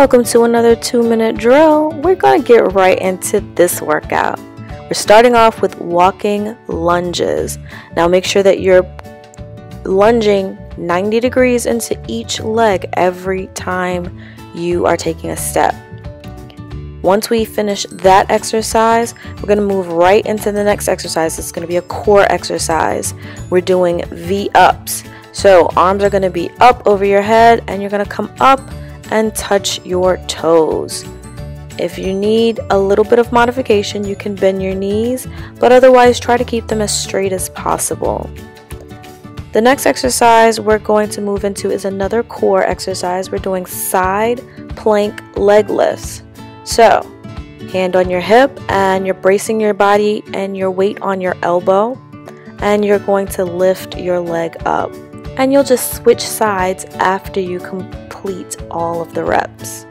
Welcome to another two minute drill. We're going to get right into this workout. We're starting off with walking lunges. Now make sure that you're lunging 90 degrees into each leg every time you are taking a step. Once we finish that exercise, we're going to move right into the next exercise. It's going to be a core exercise. We're doing V ups. So arms are going to be up over your head and you're going to come up and touch your toes. If you need a little bit of modification, you can bend your knees, but otherwise try to keep them as straight as possible. The next exercise we're going to move into is another core exercise. We're doing side plank leg lifts. So, hand on your hip and you're bracing your body and your weight on your elbow and you're going to lift your leg up. And you'll just switch sides after you complete all of the reps.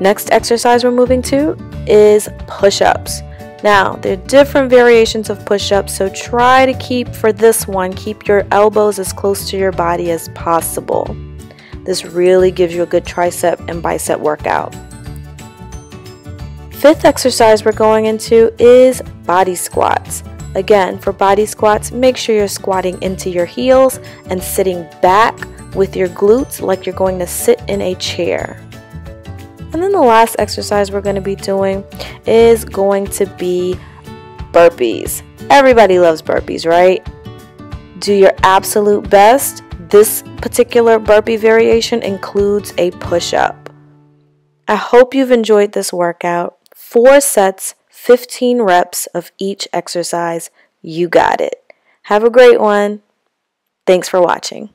Next exercise we're moving to is push-ups. Now, there are different variations of push-ups, so try to keep for this one, keep your elbows as close to your body as possible. This really gives you a good tricep and bicep workout. Fifth exercise we're going into is body squats. Again, for body squats, make sure you're squatting into your heels and sitting back with your glutes like you're going to sit in a chair. And then the last exercise we're going to be doing is going to be burpees. Everybody loves burpees, right? Do your absolute best. This particular burpee variation includes a push up. I hope you've enjoyed this workout. Four sets, 15 reps of each exercise. You got it. Have a great one. Thanks for watching.